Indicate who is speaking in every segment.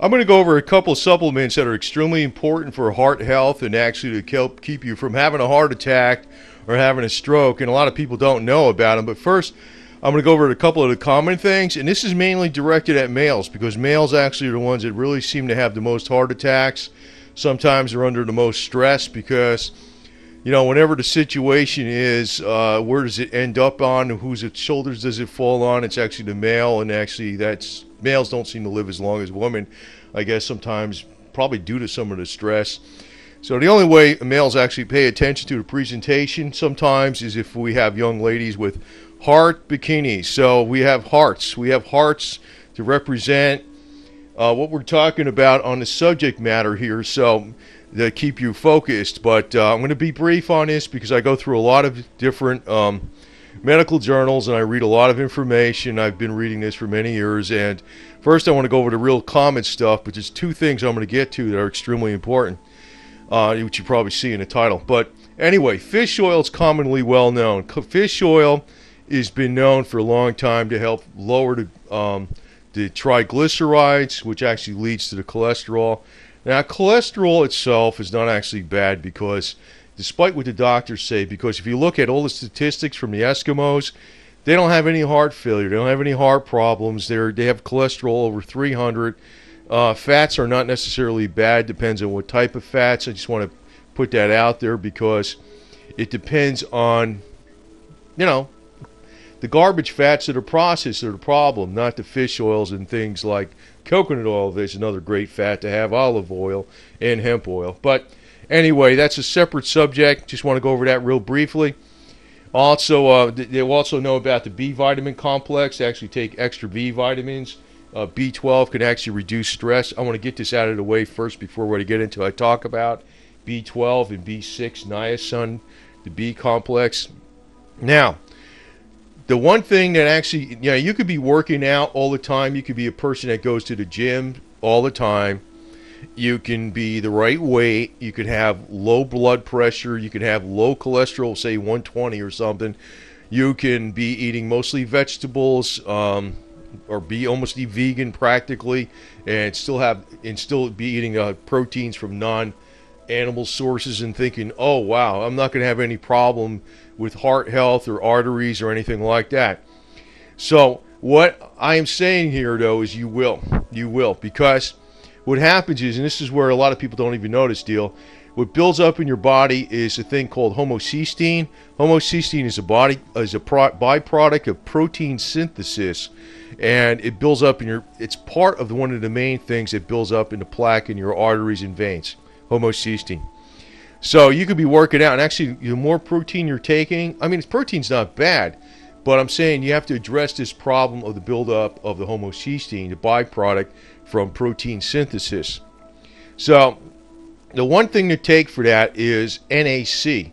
Speaker 1: I'm going to go over a couple of supplements that are extremely important for heart health and actually to help keep you from having a heart attack or having a stroke. And a lot of people don't know about them. But first, I'm going to go over a couple of the common things. And this is mainly directed at males because males actually are the ones that really seem to have the most heart attacks. Sometimes they're under the most stress because you know, whenever the situation is, uh, where does it end up on? Whose shoulders does it fall on? It's actually the male, and actually, that's males don't seem to live as long as women. I guess sometimes, probably due to some of the stress. So the only way males actually pay attention to the presentation sometimes is if we have young ladies with heart bikinis. So we have hearts. We have hearts to represent uh, what we're talking about on the subject matter here. So to keep you focused. But uh, I'm going to be brief on this because I go through a lot of different um, medical journals and I read a lot of information. I've been reading this for many years. And first, I want to go over the real common stuff, but there's two things I'm going to get to that are extremely important, uh, which you probably see in the title. But anyway, fish oil is commonly well known. Fish oil has been known for a long time to help lower the, um, the triglycerides, which actually leads to the cholesterol. Now, cholesterol itself is not actually bad because, despite what the doctors say, because if you look at all the statistics from the Eskimos, they don't have any heart failure. They don't have any heart problems. They're, they have cholesterol over 300. Uh, fats are not necessarily bad. Depends on what type of fats. I just want to put that out there because it depends on, you know, the garbage fats that are processed are the problem, not the fish oils and things like Coconut oil is another great fat to have, olive oil, and hemp oil. But anyway, that's a separate subject. Just want to go over that real briefly. Also, uh, they'll also know about the B vitamin complex. They actually take extra B vitamins. Uh, B12 can actually reduce stress. I want to get this out of the way first before we get into I talk about B12 and B6 niacin, the B complex. Now, the one thing that actually, you know, you could be working out all the time. You could be a person that goes to the gym all the time. You can be the right weight. You could have low blood pressure. You could have low cholesterol, say 120 or something. You can be eating mostly vegetables, um, or be almost vegan practically, and still have and still be eating uh, proteins from non animal sources and thinking, oh wow, I'm not going to have any problem with heart health or arteries or anything like that. So, what I am saying here, though, is you will. You will. Because what happens is, and this is where a lot of people don't even notice, deal, what builds up in your body is a thing called homocysteine. Homocysteine is a body is a pro, byproduct of protein synthesis, and it builds up in your. It's part of one of the main things that builds up in the plaque in your arteries and veins. Homocysteine. So you could be working out, and actually, the more protein you're taking, I mean, protein's not bad, but I'm saying you have to address this problem of the buildup of the homocysteine, the byproduct from protein synthesis. So the one thing to take for that is NAC.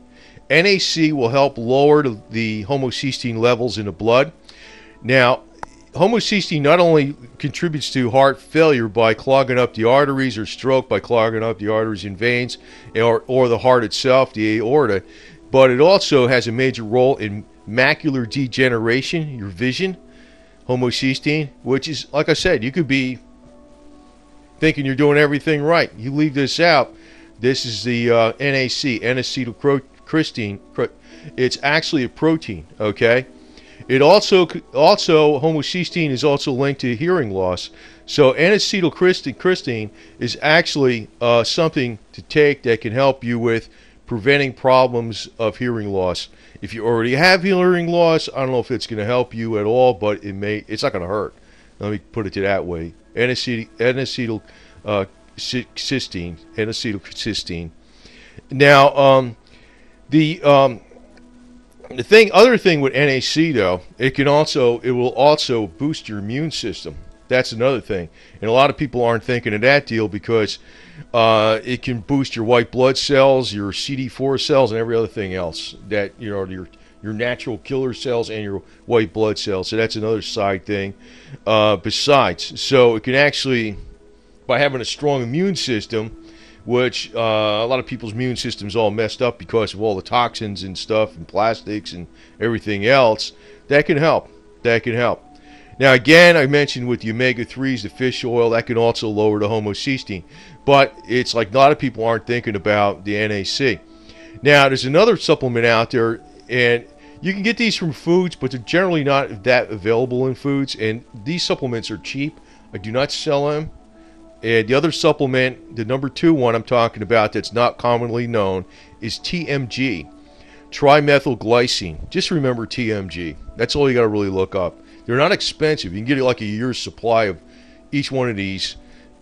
Speaker 1: NAC will help lower the homocysteine levels in the blood. Now, homocysteine not only contributes to heart failure by clogging up the arteries or stroke by clogging up the arteries and veins or, or the heart itself, the aorta, but it also has a major role in macular degeneration, your vision, homocysteine, which is, like I said, you could be thinking you're doing everything right. You leave this out. This is the uh, NAC, N-acetylcysteine. It's actually a protein, okay? It also also homocysteine is also linked to hearing loss. So N-acetylcysteine is actually uh, something to take that can help you with preventing problems of hearing loss. If you already have hearing loss, I don't know if it's going to help you at all, but it may. It's not going to hurt. Let me put it to that way. N-acetylcysteine, uh, N-acetylcysteine. Now, um, the um, the thing, other thing with NAC though, it can also, it will also boost your immune system. That's another thing, and a lot of people aren't thinking of that deal because uh, it can boost your white blood cells, your CD4 cells, and every other thing else that you know your your natural killer cells and your white blood cells. So that's another side thing. Uh, besides, so it can actually, by having a strong immune system, which uh, a lot of people's immune system's all messed up because of all the toxins and stuff and plastics and everything else. That can help. That can help. Now, again, I mentioned with the omega 3s, the fish oil, that can also lower the homocysteine. But it's like a lot of people aren't thinking about the NAC. Now, there's another supplement out there, and you can get these from foods, but they're generally not that available in foods. And these supplements are cheap. I do not sell them. And the other supplement, the number two one I'm talking about that's not commonly known, is TMG, trimethylglycine. Just remember TMG. That's all you got to really look up. They're not expensive. You can get like a year's supply of each one of these,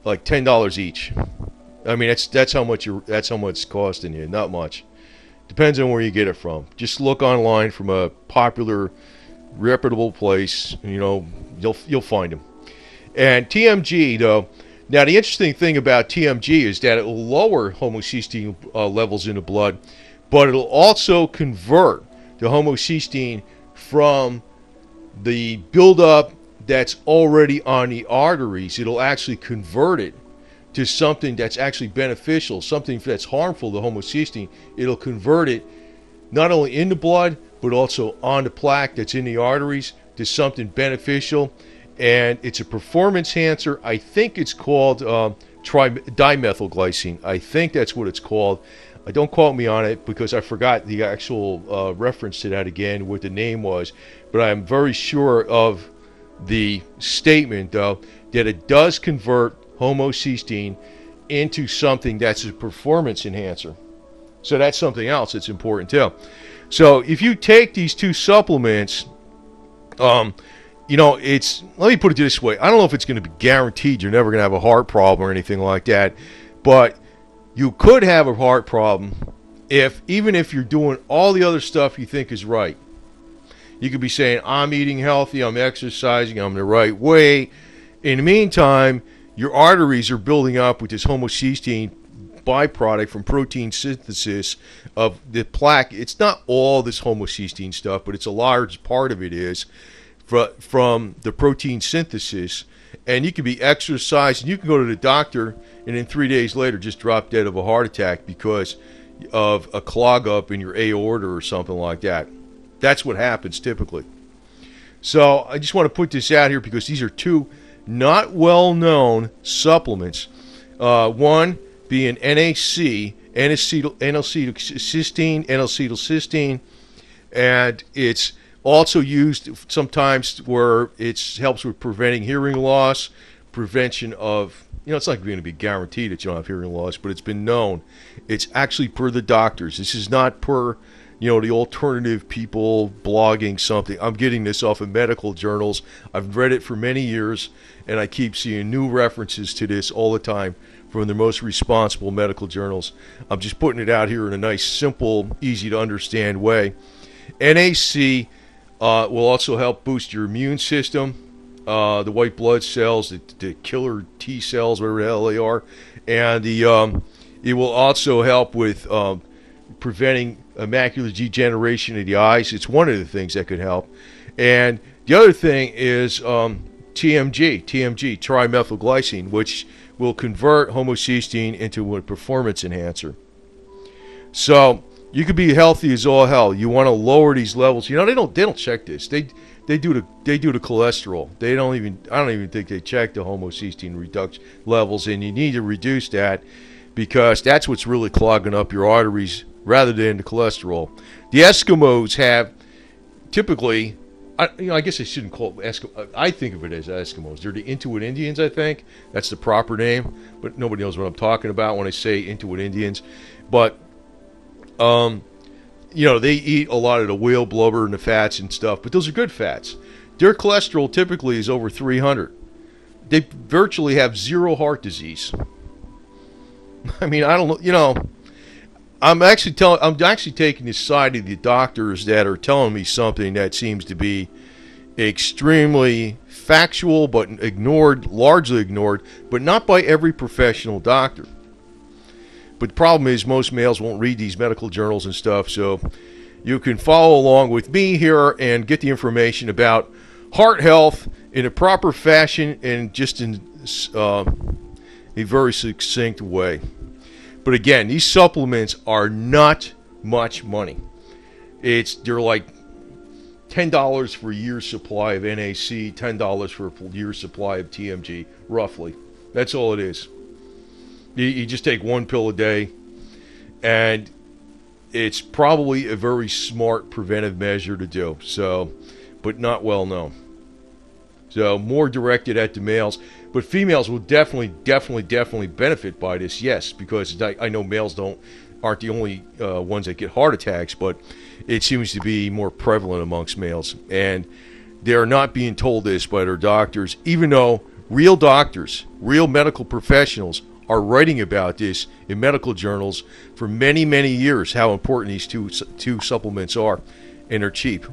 Speaker 1: like ten dollars each. I mean, that's that's how much you that's how much it's costing you. Not much. Depends on where you get it from. Just look online from a popular, reputable place. You know, you'll you'll find them. And TMG though. Now the interesting thing about TMG is that it will lower homocysteine uh, levels in the blood, but it'll also convert the homocysteine from the buildup that's already on the arteries. It'll actually convert it to something that's actually beneficial, something that's harmful to homocysteine, it'll convert it not only in the blood, but also on the plaque that's in the arteries to something beneficial. And it's a performance enhancer. I think it's called uh, tri- dimethylglycine. I think that's what it's called. I don't quote me on it because I forgot the actual uh, reference to that again, what the name was. But I'm very sure of the statement, though, that it does convert homocysteine into something that's a performance enhancer. So that's something else that's important too. So if you take these two supplements, um, you know, it's let me put it this way. I don't know if it's going to be guaranteed you're never going to have a heart problem or anything like that, but you could have a heart problem if even if you're doing all the other stuff you think is right. You could be saying, I'm eating healthy, I'm exercising, I'm the right way. In the meantime, your arteries are building up with this homocysteine byproduct from protein synthesis of the plaque. It's not all this homocysteine stuff, but it's a large part of it is from the protein synthesis. And you can be exercising. You can go to the doctor, and then three days later, just drop dead of a heart attack because of a clog up in your aorta or something like that. That's what happens typically. So I just want to put this out here because these are two not well known supplements. Uh, one being NAC, N-acetylcysteine, N-acetylcysteine, and it's also used sometimes where it helps with preventing hearing loss, prevention of you know, it's not going to be guaranteed that you don't have hearing loss, but it's been known. It's actually per the doctors. This is not per you know, the alternative people blogging something. I'm getting this off of medical journals. I've read it for many years, and I keep seeing new references to this all the time from the most responsible medical journals. I'm just putting it out here in a nice, simple, easy to understand way. NAC uh, will also help boost your immune system, uh, the white blood cells, the, the, killer T cells, whatever the hell they are, and the um, it will also help with um, preventing macular degeneration of the eyes. It's one of the things that could help. And the other thing is um, TMG, TMG, trimethylglycine, which will convert homocysteine into a performance enhancer. So you could be healthy as all hell. You want to lower these levels. You know they don't they don't check this. They they do the they do the cholesterol. They don't even I don't even think they check the homocysteine reduction levels, and you need to reduce that because that's what's really clogging up your arteries rather than the cholesterol. The Eskimos have typically, I, you know, I guess I shouldn't call it Eskimo. I think of it as Eskimos. They're the Inuit Indians, I think. That's the proper name, but nobody knows what I'm talking about when I say Inuit Indians. But, um, you know, they eat a lot of the whale blubber and the fats and stuff, but those are good fats. Their cholesterol typically is over 300. They virtually have zero heart disease. I mean, I don't know, you know I'm actually telling. I'm actually taking the side of the doctors that are telling me something that seems to be extremely factual, but ignored, largely ignored, but not by every professional doctor. But the problem is, most males won't read these medical journals and stuff, so you can follow along with me here and get the information about heart health in a proper fashion and just in uh, a very succinct way. But again, these supplements are not much money. It's they're like ten dollars for a year's supply of NAC, ten dollars for a year's supply of TMG, roughly. That's all it is. You, you just take one pill a day, and it's probably a very smart preventive measure to do. So, but not well known. So more directed at the males, but females will definitely, definitely, definitely benefit by this. Yes, because I, I know males don't aren't the only uh, ones that get heart attacks, but it seems to be more prevalent amongst males, and they're not being told this by their doctors, even though real doctors, real medical professionals are writing about this in medical journals for many, many years. How important these two two supplements are, and they're cheap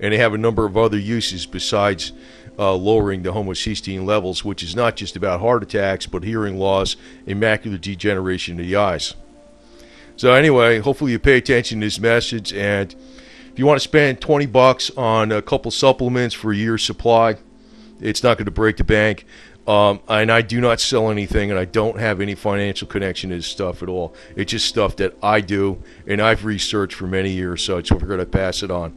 Speaker 1: and they have a number of other uses besides uh, lowering the homocysteine levels, which is not just about heart attacks, but hearing loss and macular degeneration of the eyes. So anyway, hopefully you pay attention to this message, and if you want to spend 20 bucks on a couple supplements for a year's supply, it's not going to break the bank. Um, and I do not sell anything, and I don't have any financial connection to this stuff at all. It's just stuff that I do, and I've researched for many years, so I just figured I'd pass it on.